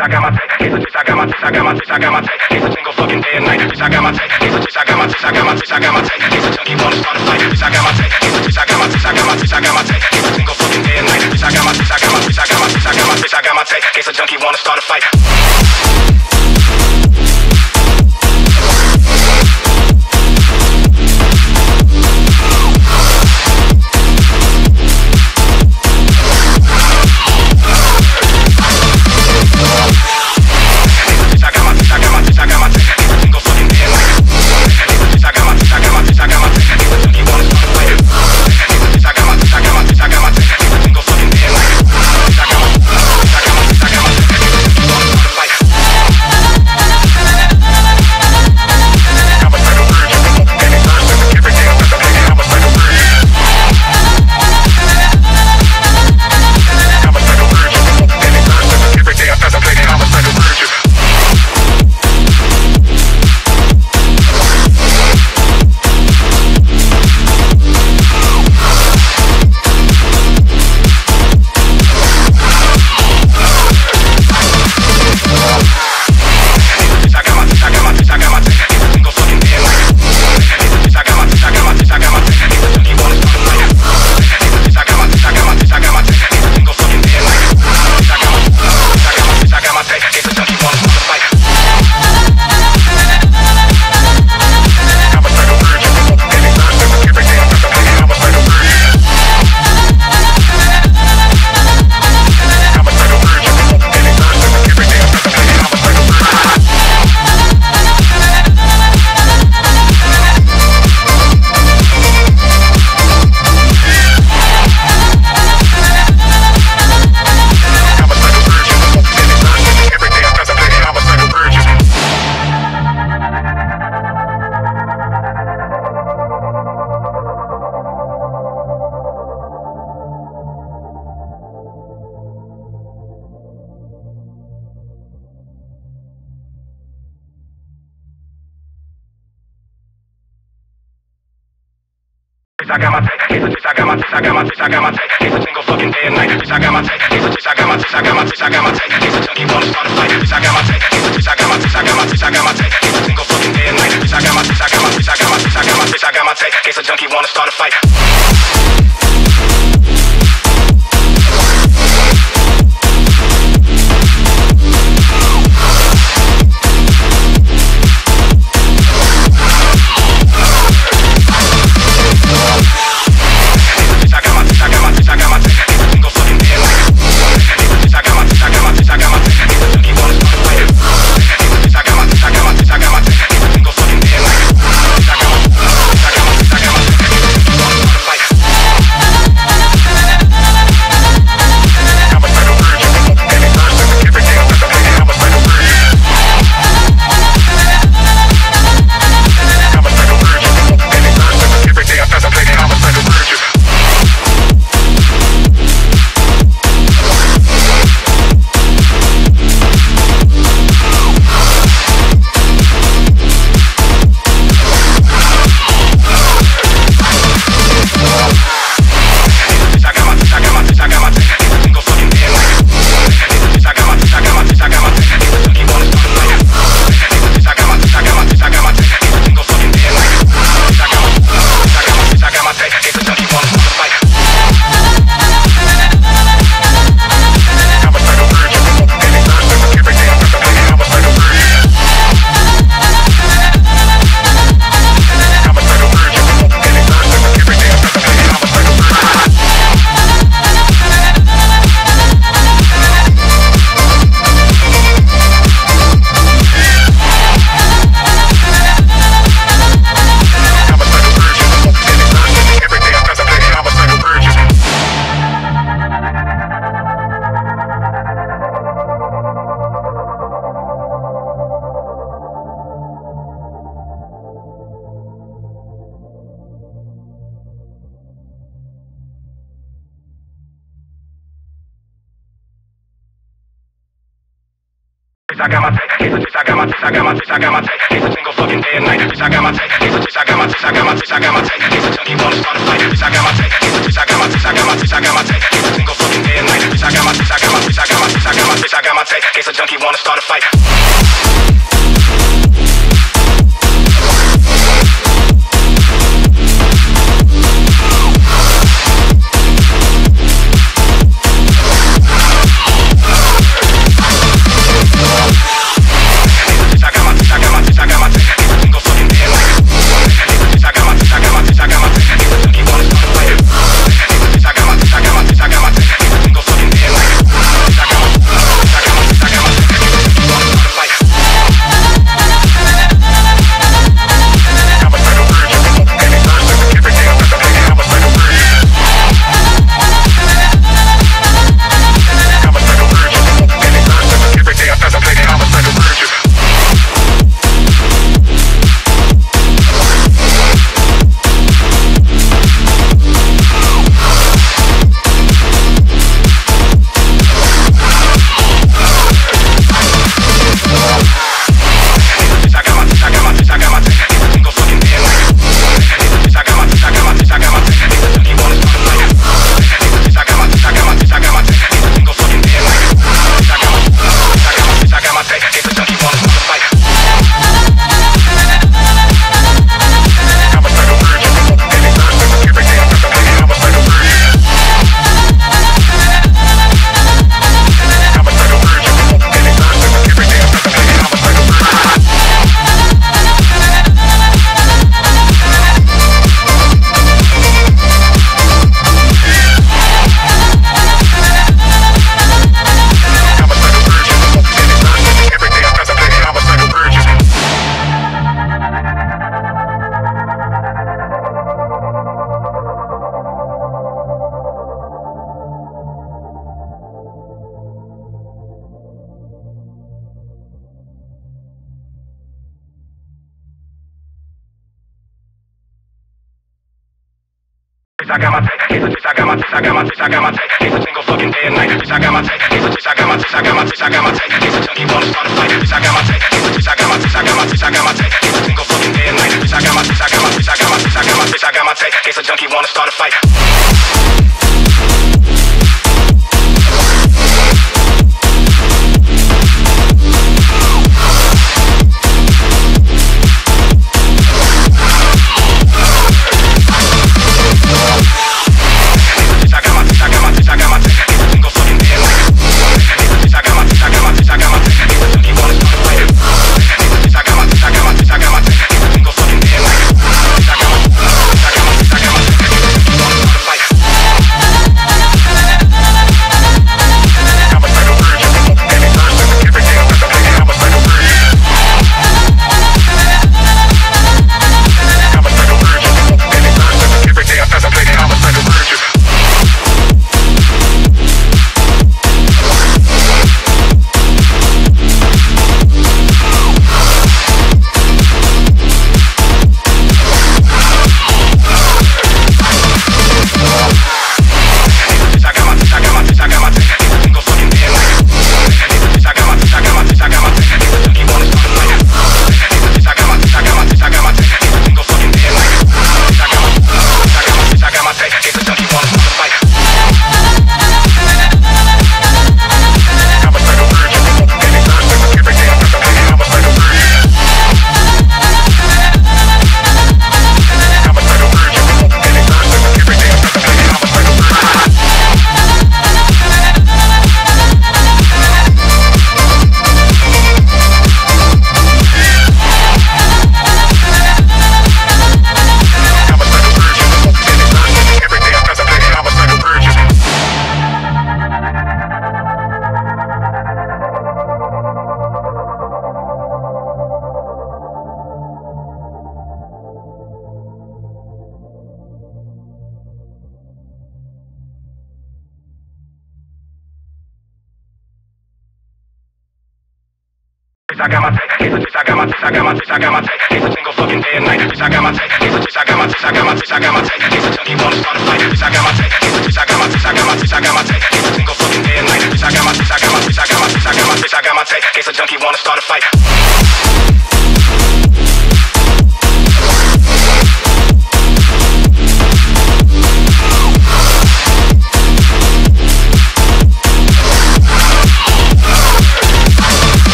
I got my type. He's a bitch, I got my type. I got my bitch, I got my type. He's a single fucking day and night. Bitch, I got my type. He's a bitch, I got my type. I got my bitch, I got my type. He's a junkie, wanna start a fight. Bitch, I got my type. He's a bitch, I got my type. I got my bitch, I got my type. He's a single fucking day and night. Bitch, I got my bitch, I got my bitch, I got my bitch, I got my bitch, I got my type. He's a junkie, wanna start a fight.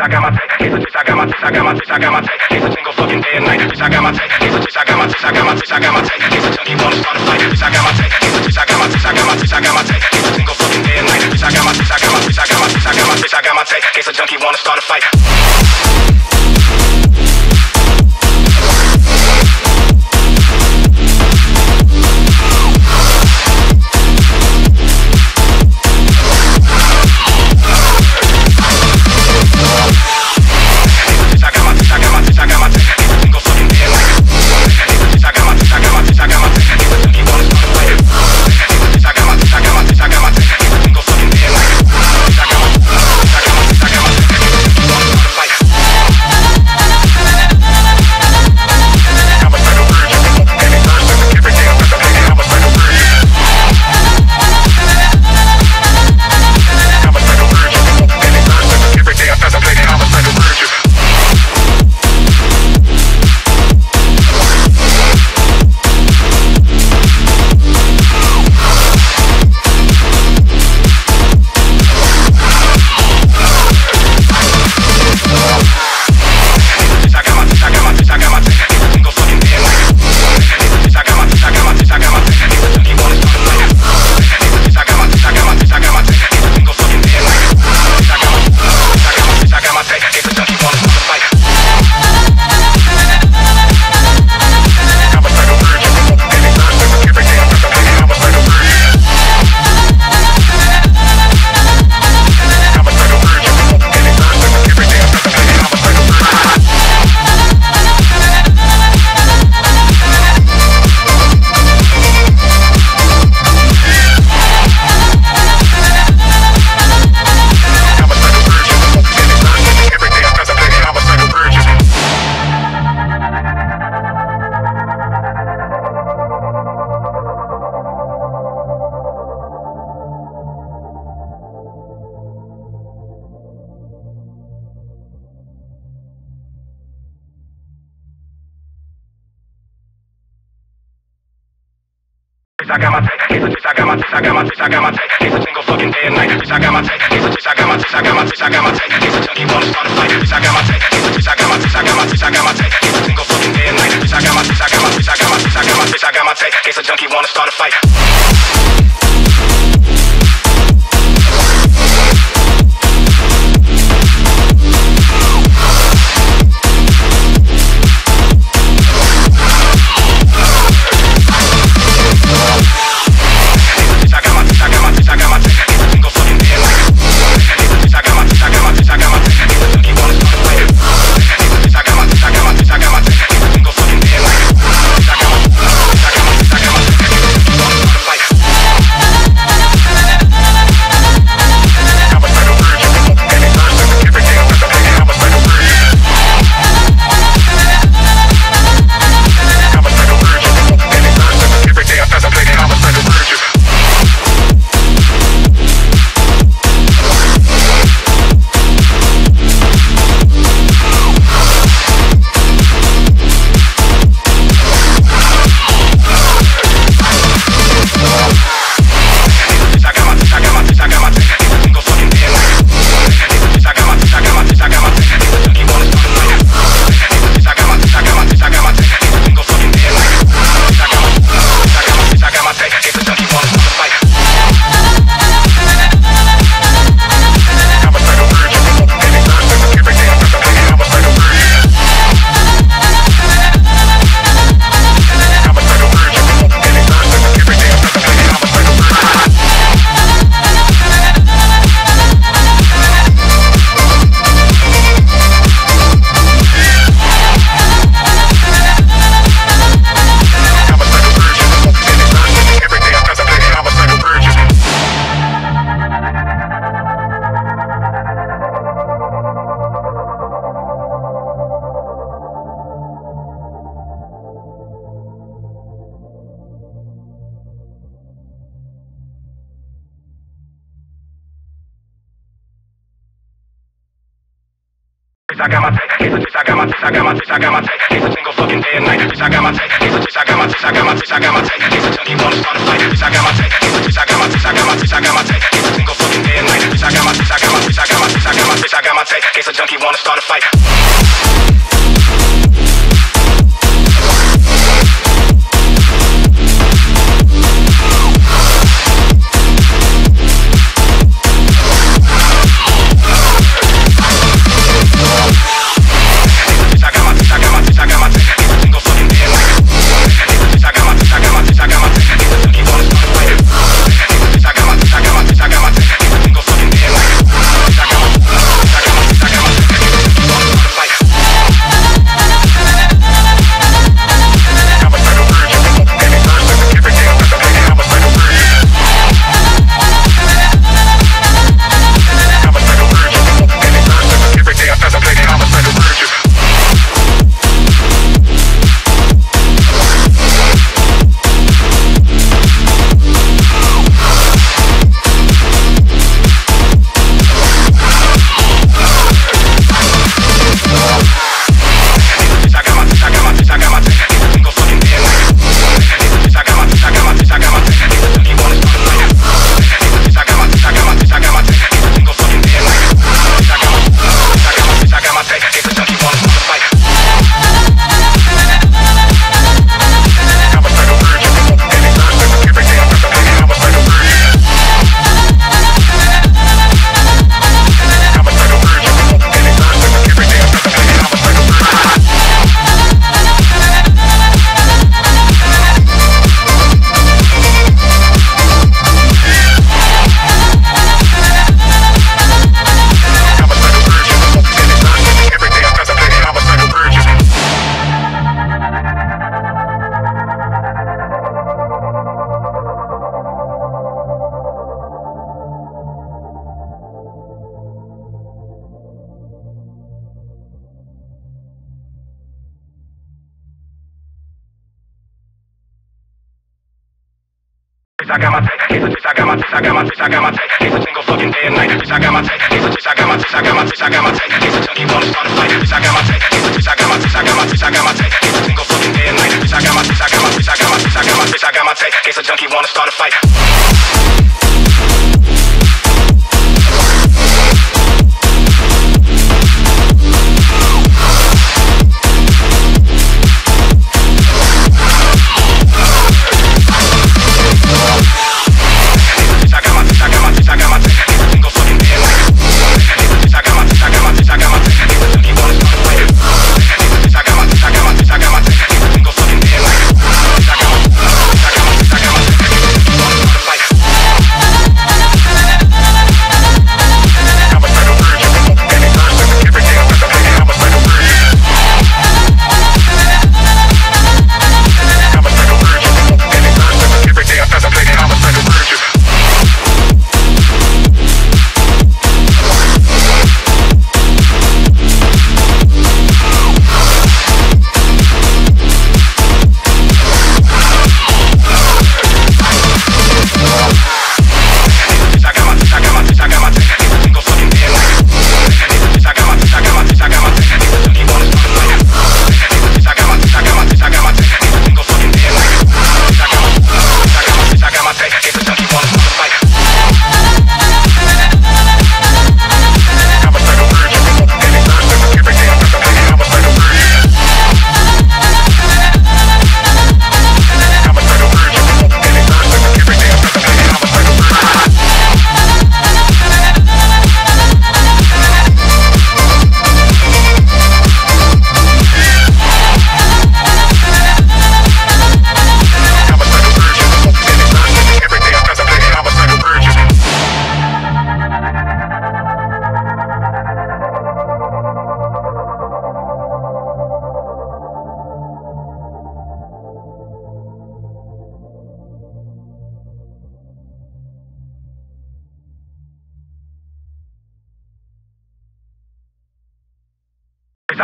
I got my take. He's a bitch, I got my take. I got my bitch, I got my take. He's a single fucking day and night. Bitch, I got my take. He's a bitch, I got my take. I got my bitch, I got my take. He's a junkie, wanna start a fight. Bitch, I got my take. He's a bitch, I got my bitch, I got my bitch, I got my take. He's a single fucking day and night. Bitch, I got my bitch, I got my bitch, I got my bitch, I got my bitch, I got my take. He's a junkie, wanna start a fight.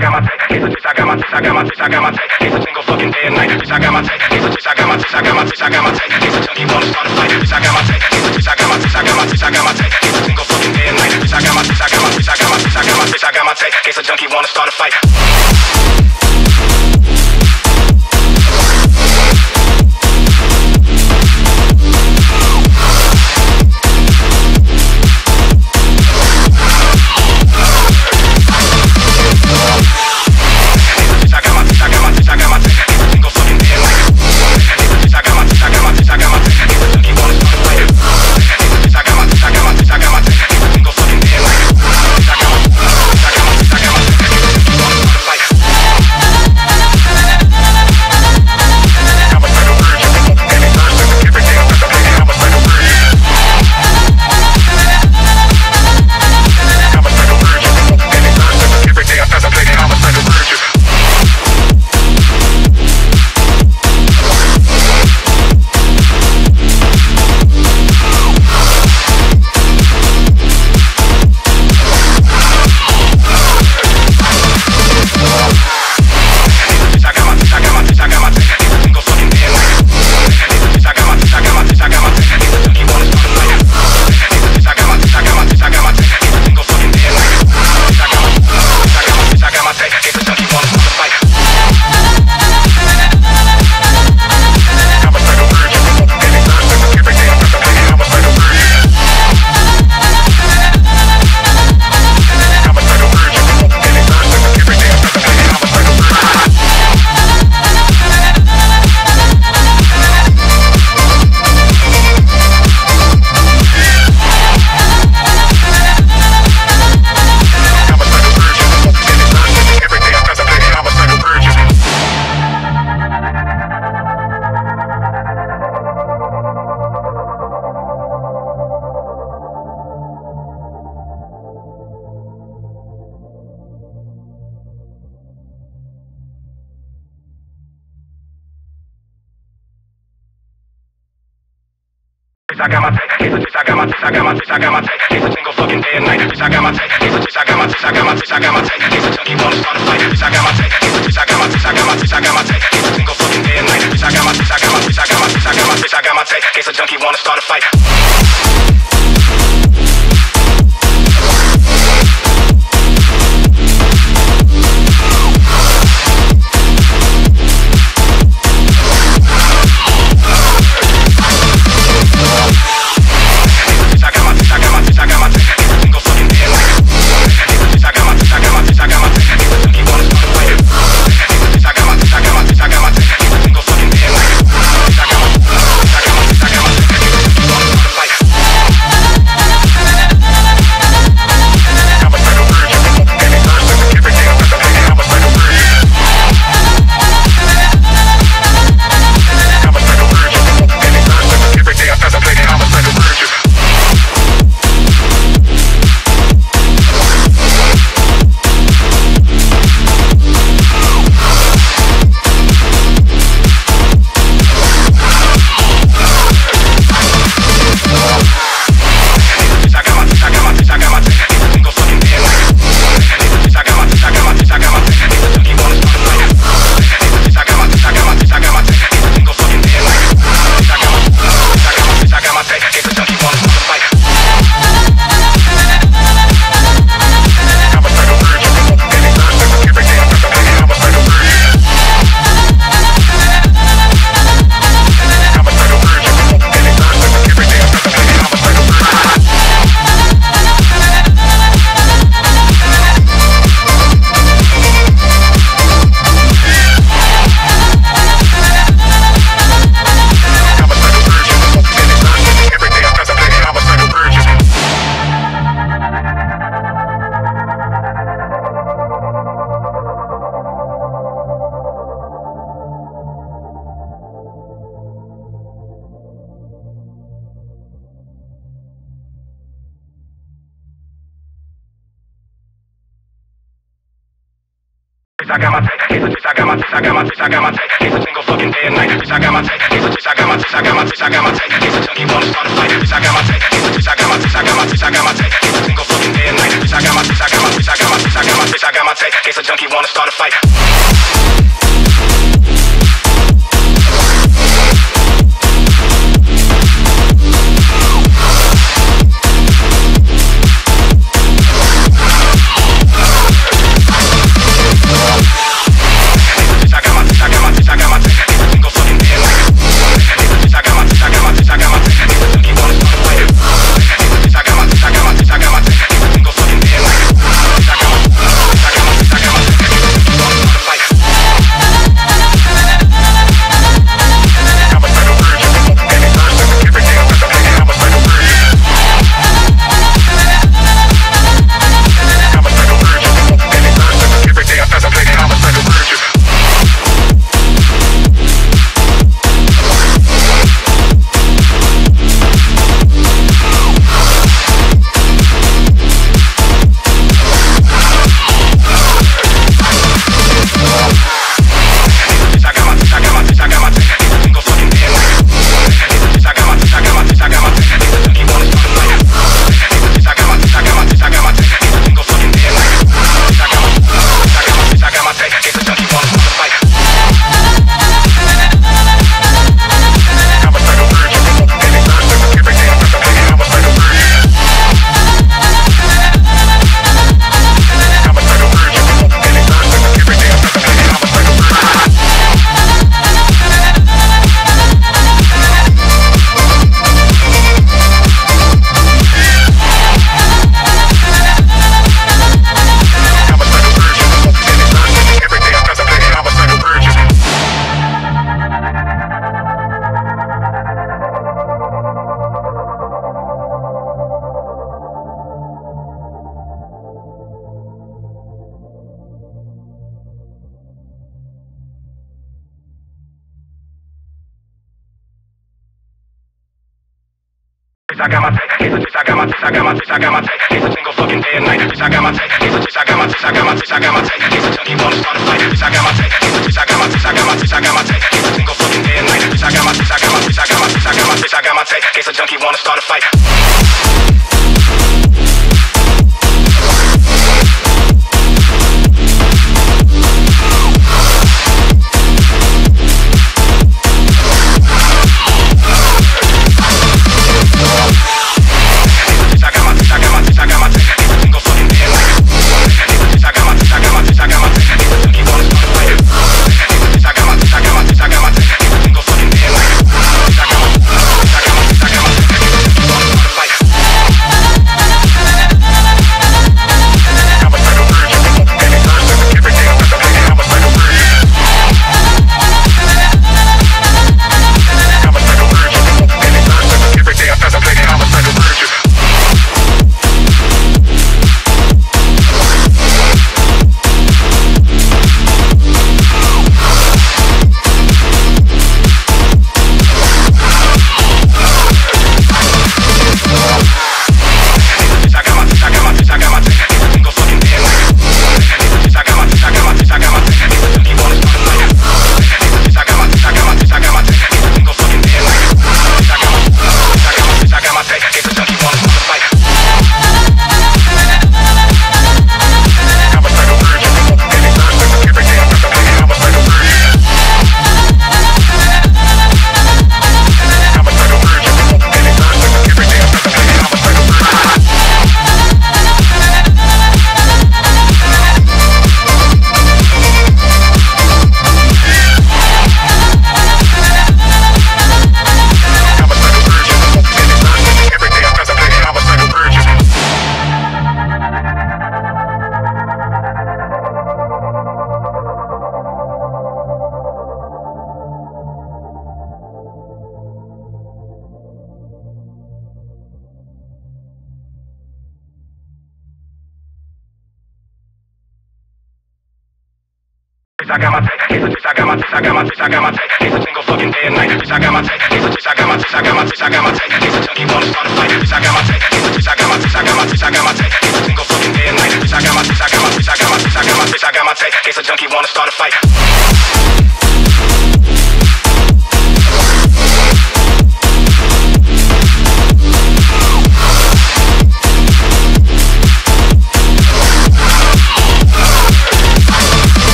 got my type. He's a bitch, I got my type. I got my bitch, I got my type. He's a single fucking day and night. Bitch, I got my type. He's a bitch, I got my type. I got my bitch, I got my type. He's a junkie, wanna start a fight. Bitch, I got my type. He's a bitch, I got my bitch, I got my bitch, I got my type. He's a single fucking day and night. Bitch, I got my bitch, I got my bitch, I got my bitch, I got my bitch, I got my type. He's a junkie, wanna start a fight.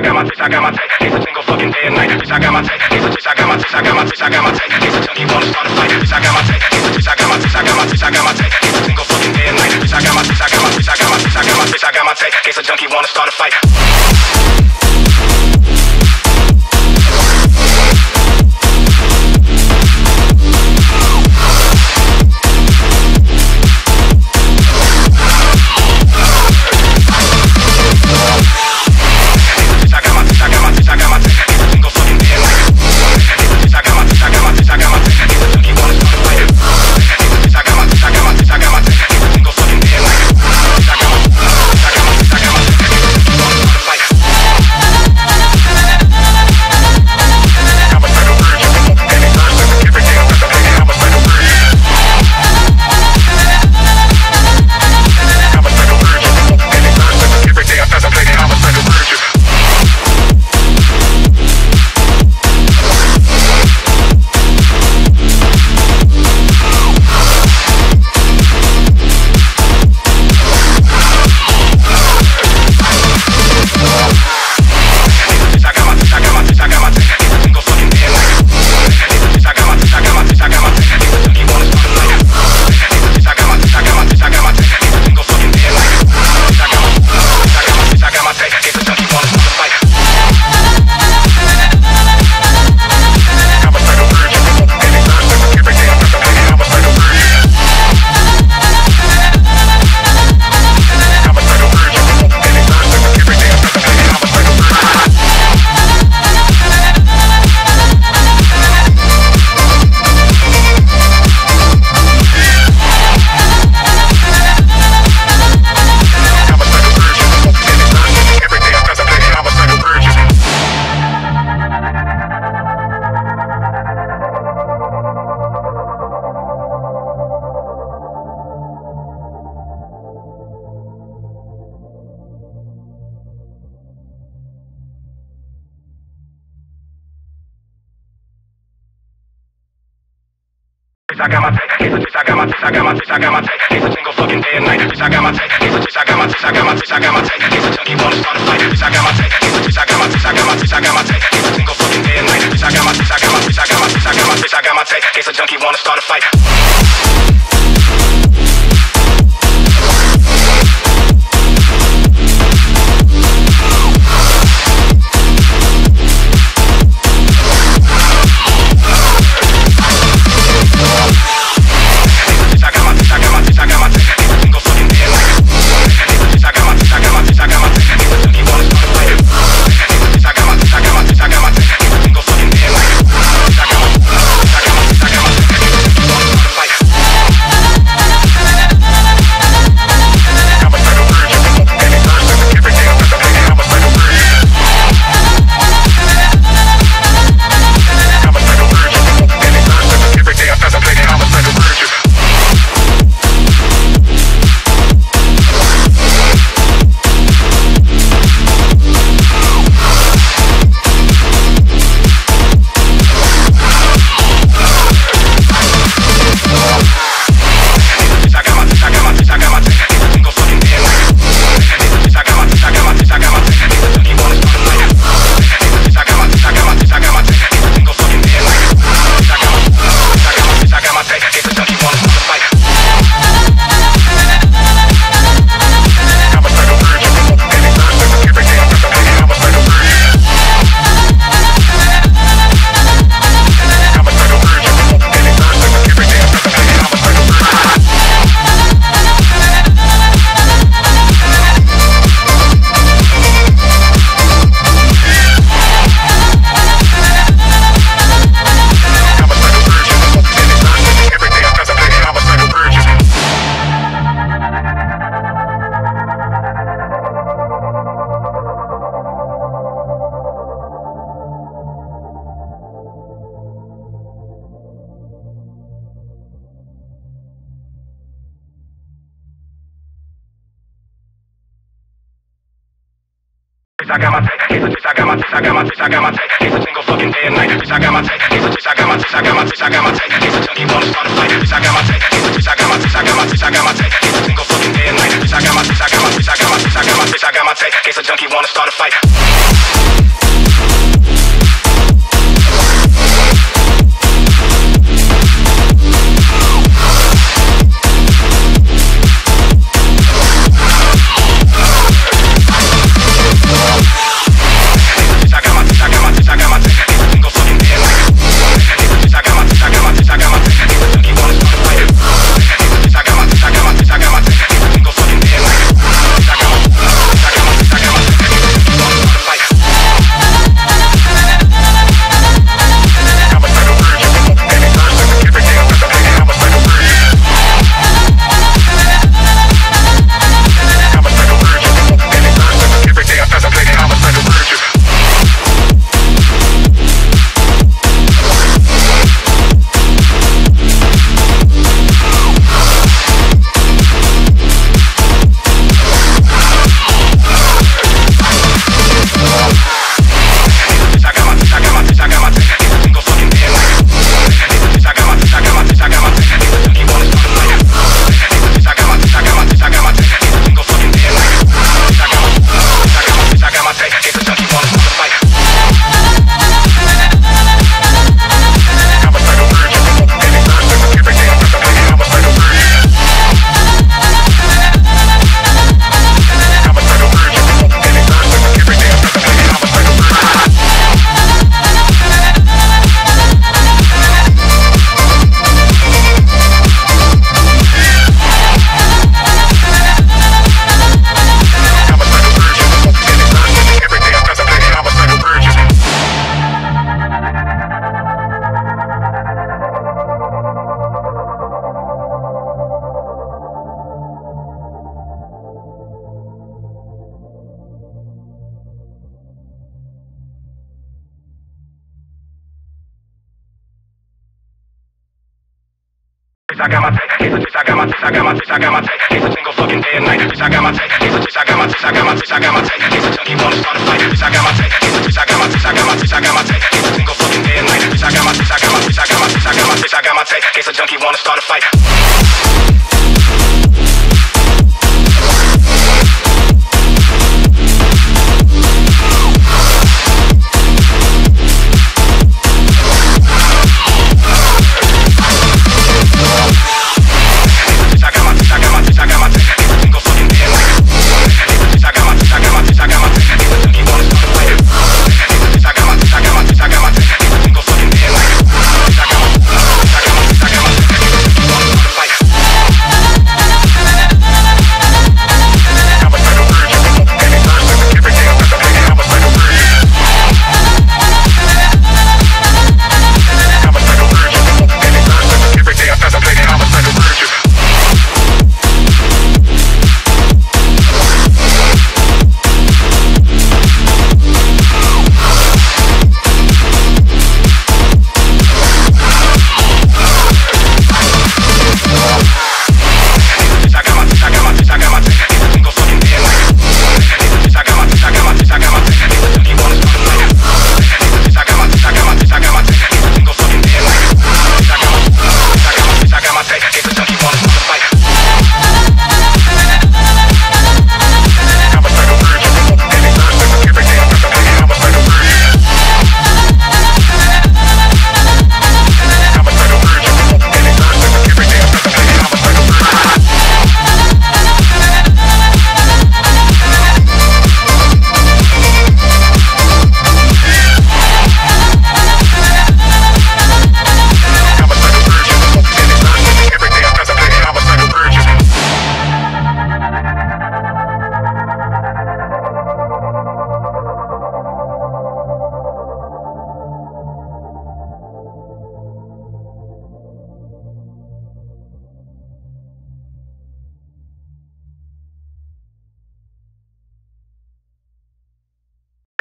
I got my taste, I got my take. It's a single fucking day and night. I got my take. It's a taste, I got my taste, I got my taste, I got my take. It's a tell wanna start a fight. I got my take. It's a taste, I got my taste, I got my taste, I got my take. It's a single fucking day and night. I got my taste, I got my taste, I got my taste, I got my taste, I got my take. It's a junkie wanna start a fight.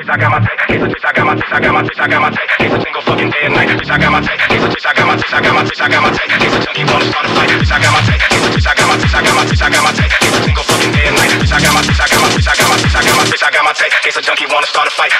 I got my type. He's a bitch, I got my type. I got my bitch, I got my type. He's a single fucking day and night. Bitch, I got my type. He's a bitch, I got my type. I got my bitch, I got my type. He's a junkie, wanna start a fight. Bitch, I got my type. He's a bitch, I got my bitch, I got my bitch, I got my type. He's a single fucking day and night. Bitch, I got my bitch, I got my bitch, I got my bitch, I got my bitch, I got my type. He's a junkie, wanna start a fight.